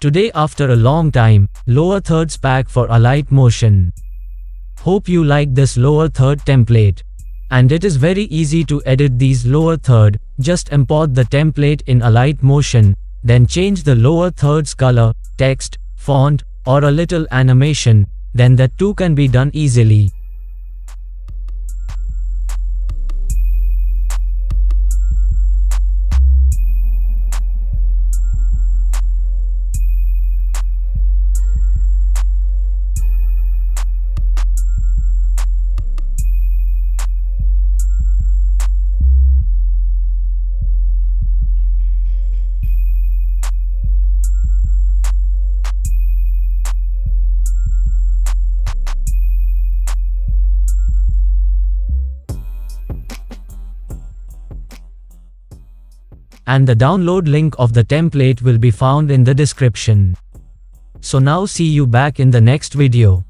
Today after a long time, lower thirds pack for Alight Motion. Hope you like this lower third template. And it is very easy to edit these lower third, just import the template in Alight Motion, then change the lower third's color, text, font, or a little animation, then that too can be done easily. And the download link of the template will be found in the description. So now see you back in the next video.